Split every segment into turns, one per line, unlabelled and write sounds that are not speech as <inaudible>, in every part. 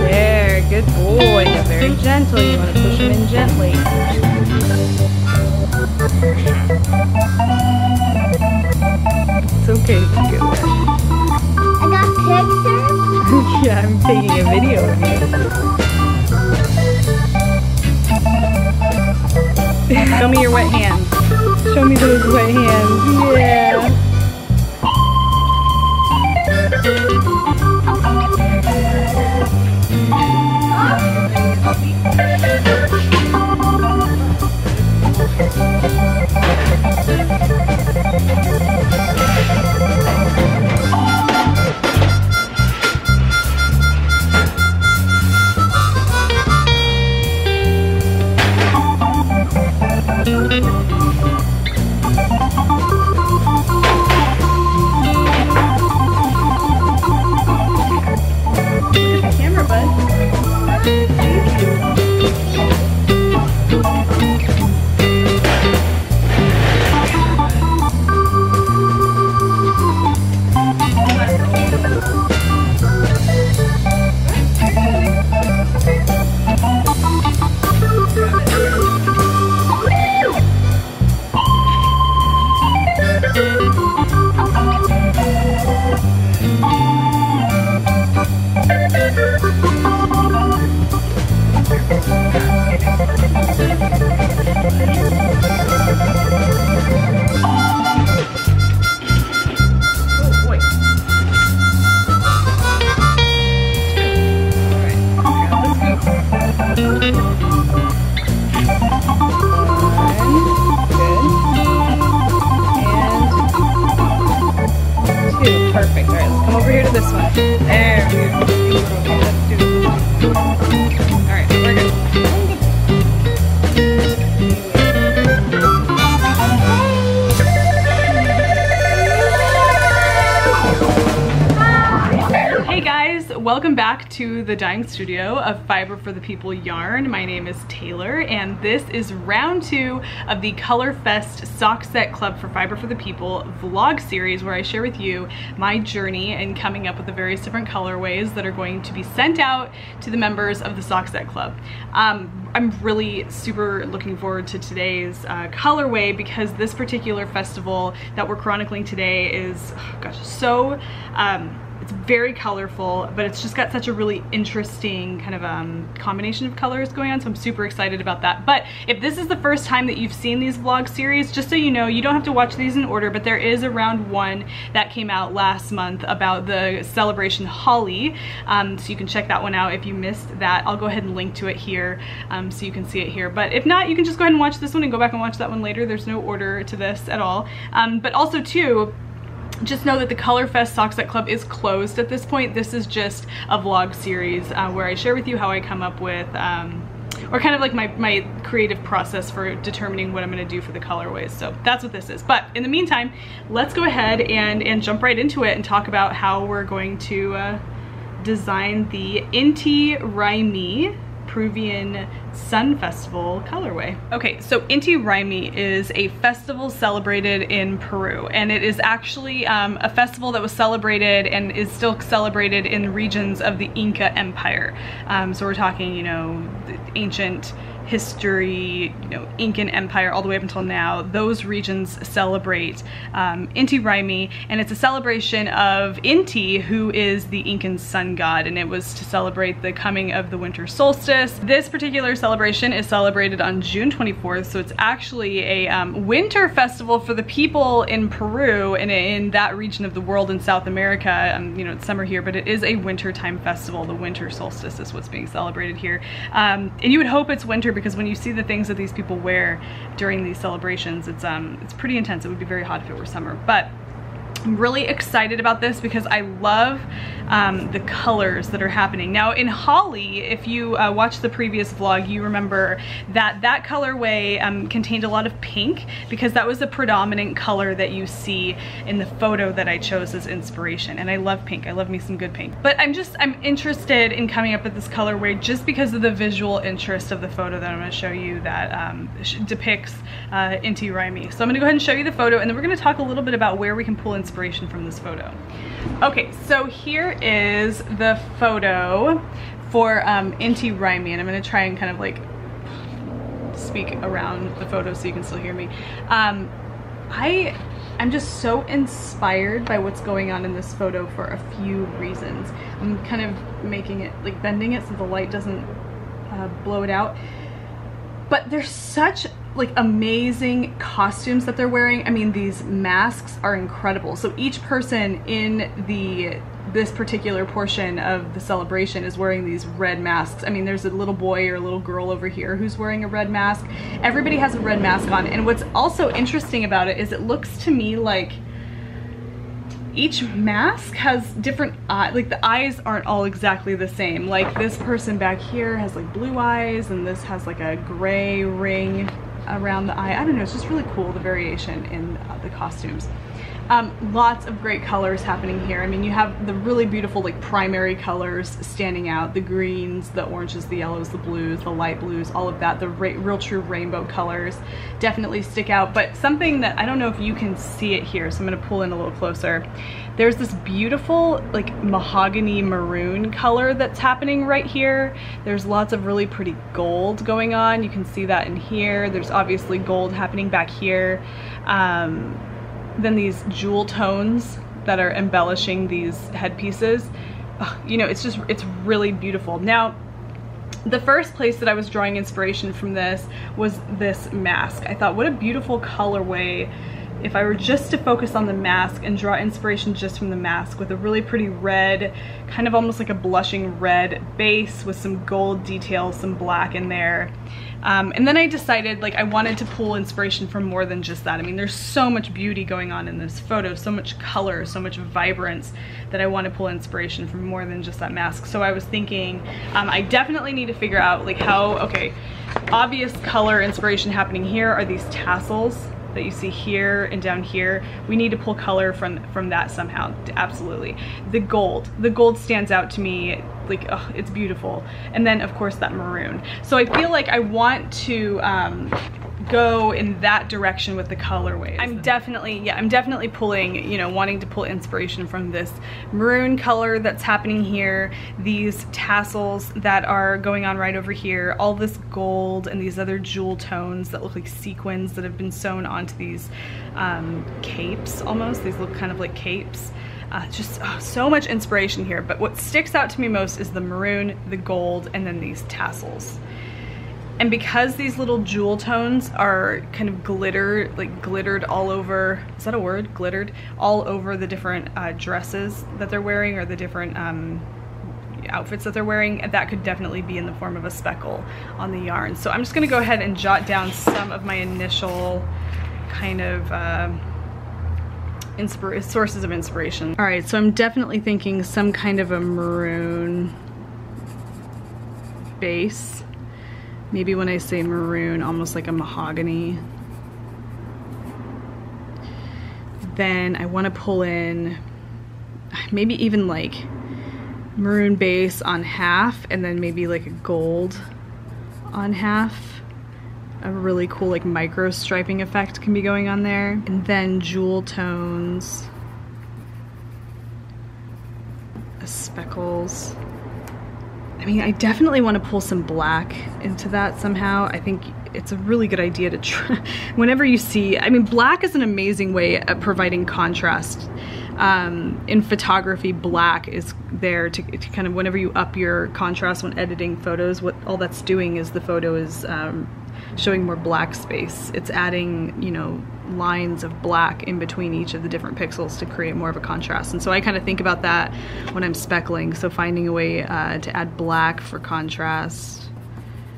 There,
good boy. You're very gentle. You want to push him in gently. It's okay if you go there.
I got pictures. <laughs>
yeah, I'm taking a video of you. Show me your wet hands. Show me those wet hands. Yeah. Welcome back to the Dyeing Studio of Fiber for the People Yarn. My name is Taylor and this is round two of the Color Fest Sock Set Club for Fiber for the People vlog series where I share with you my journey in coming up with the various different colorways that are going to be sent out to the members of the Sock Set Club. Um, I'm really super looking forward to today's uh, colorway because this particular festival that we're chronicling today is, oh gosh, so um, it's very colorful, but it's just got such a really interesting kind of um, combination of colors going on, so I'm super excited about that. But if this is the first time that you've seen these vlog series, just so you know, you don't have to watch these in order, but there is a round one that came out last month about the celebration Holi, um, so you can check that one out if you missed that. I'll go ahead and link to it here um, so you can see it here. But if not, you can just go ahead and watch this one and go back and watch that one later. There's no order to this at all. Um, but also too, just know that the Colorfest Sock Set Club is closed at this point. This is just a vlog series uh, where I share with you how I come up with um, or kind of like my, my creative process for determining what I'm gonna do for the colorways. So that's what this is. But in the meantime, let's go ahead and, and jump right into it and talk about how we're going to uh, design the Inti Raymi Peruvian Sun Festival colorway. Okay, so Inti Raymi is a festival celebrated in Peru, and it is actually um, a festival that was celebrated and is still celebrated in regions of the Inca Empire. Um, so we're talking, you know, ancient history, you know, Incan Empire all the way up until now, those regions celebrate um, Inti Raymi, and it's a celebration of Inti, who is the Incan sun god, and it was to celebrate the coming of the winter solstice. This particular celebration is celebrated on June 24th, so it's actually a um, winter festival for the people in Peru and in that region of the world in South America. Um, you know, it's summer here, but it is a wintertime festival. The winter solstice is what's being celebrated here. Um, and you would hope it's winter because when you see the things that these people wear during these celebrations, it's um, it's pretty intense. It would be very hot if it were summer, but I'm really excited about this because I love um, the colors that are happening. Now in Holi, if you uh, watched the previous vlog, you remember that that colorway um, contained a lot of pink because that was the predominant color that you see in the photo that I chose as inspiration. And I love pink, I love me some good pink. But I'm just, I'm interested in coming up with this colorway just because of the visual interest of the photo that I'm gonna show you that um, depicts uh, Inti Raymi. So I'm gonna go ahead and show you the photo and then we're gonna talk a little bit about where we can pull inspiration from this photo. Okay, so here is the photo for um, Inti and I'm gonna try and kind of like speak around the photo so you can still hear me. Um, I I'm just so inspired by what's going on in this photo for a few reasons. I'm kind of making it, like bending it so the light doesn't uh, blow it out. But there's such like amazing costumes that they're wearing. I mean, these masks are incredible. So each person in the this particular portion of the celebration is wearing these red masks. I mean, there's a little boy or a little girl over here who's wearing a red mask. Everybody has a red mask on. And what's also interesting about it is it looks to me like each mask has different eye, like the eyes aren't all exactly the same. Like this person back here has like blue eyes and this has like a gray ring around the eye. I don't know, it's just really cool, the variation in uh, the costumes. Um, lots of great colors happening here. I mean, you have the really beautiful like primary colors standing out, the greens, the oranges, the yellows, the blues, the light blues, all of that, the real true rainbow colors definitely stick out. But something that I don't know if you can see it here, so I'm gonna pull in a little closer. There's this beautiful like mahogany maroon color that's happening right here. There's lots of really pretty gold going on. You can see that in here. There's obviously gold happening back here. Um, then these jewel tones that are embellishing these headpieces. you know, it's just, it's really beautiful. Now, the first place that I was drawing inspiration from this was this mask. I thought, what a beautiful colorway if I were just to focus on the mask and draw inspiration just from the mask with a really pretty red, kind of almost like a blushing red base with some gold details, some black in there. Um, and then I decided like I wanted to pull inspiration from more than just that. I mean, there's so much beauty going on in this photo, so much color, so much vibrance that I want to pull inspiration from more than just that mask. So I was thinking um, I definitely need to figure out like how, okay, obvious color inspiration happening here are these tassels that you see here and down here, we need to pull color from, from that somehow, absolutely. The gold, the gold stands out to me, like, oh, it's beautiful. And then of course that maroon. So I feel like I want to um, go in that direction with the colorways. I'm definitely, yeah, I'm definitely pulling, you know, wanting to pull inspiration from this maroon color that's happening here, these tassels that are going on right over here, all this gold and these other jewel tones that look like sequins that have been sewn onto these um, capes almost. These look kind of like capes. Uh, just oh, so much inspiration here, but what sticks out to me most is the maroon, the gold, and then these tassels. And because these little jewel tones are kind of glitter, like glittered all over, is that a word? Glittered? All over the different uh, dresses that they're wearing or the different um, outfits that they're wearing, that could definitely be in the form of a speckle on the yarn. So I'm just gonna go ahead and jot down some of my initial kind of uh, sources of inspiration. All right, so I'm definitely thinking some kind of a maroon base Maybe when I say maroon, almost like a mahogany. Then I want to pull in maybe even like maroon base on half and then maybe like a gold on half. A really cool like micro striping effect can be going on there. And then jewel tones, speckles. I mean, I definitely want to pull some black into that somehow. I think it's a really good idea to try. <laughs> Whenever you see, I mean, black is an amazing way of providing contrast. Um, in photography, black is there to, to, kind of, whenever you up your contrast when editing photos, what all that's doing is the photo is um, showing more black space. It's adding, you know, lines of black in between each of the different pixels to create more of a contrast. And so I kind of think about that when I'm speckling. So finding a way uh, to add black for contrast.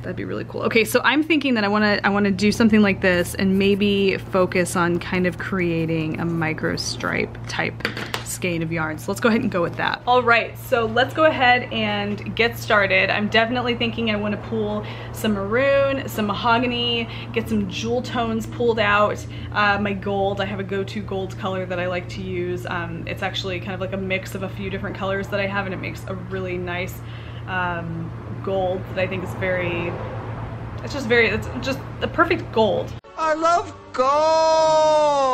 That'd be really cool. Okay, so I'm thinking that I wanna I wanna do something like this and maybe focus on kind of creating a micro stripe type skein of yarn. So let's go ahead and go with that. All right, so let's go ahead and get started. I'm definitely thinking I wanna pull some maroon, some mahogany, get some jewel tones pulled out. Uh, my gold, I have a go-to gold color that I like to use. Um, it's actually kind of like a mix of a few different colors that I have and it makes a really nice um, gold that I think is very, it's just very, it's just the perfect gold.
I love gold!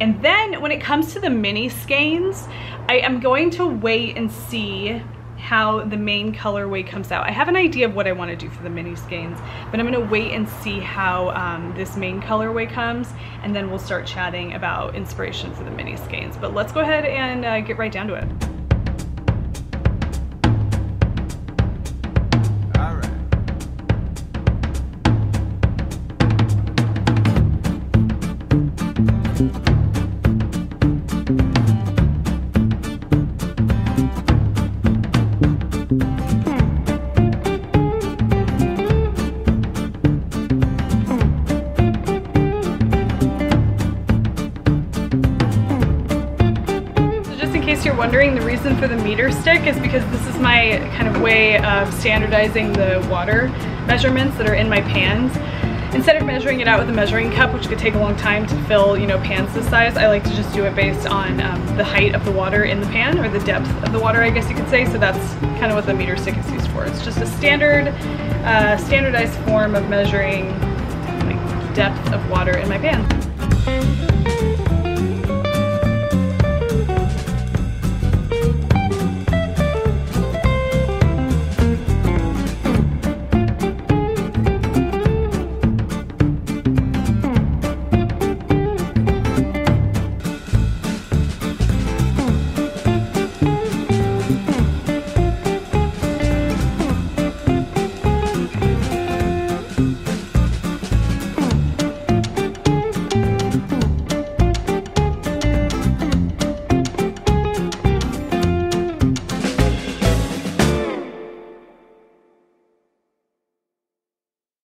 And then when it comes to the mini skeins, I am going to wait and see how the main colorway comes out. I have an idea of what I want to do for the mini skeins, but I'm going to wait and see how um, this main colorway comes, and then we'll start chatting about inspiration for the mini skeins. But let's go ahead and uh, get right down to it. Wondering, the reason for the meter stick is because this is my kind of way of standardizing the water measurements that are in my pans. Instead of measuring it out with a measuring cup, which could take a long time to fill, you know, pans this size, I like to just do it based on um, the height of the water in the pan, or the depth of the water, I guess you could say. So that's kind of what the meter stick is used for. It's just a standard, uh, standardized form of measuring like, depth of water in my pan.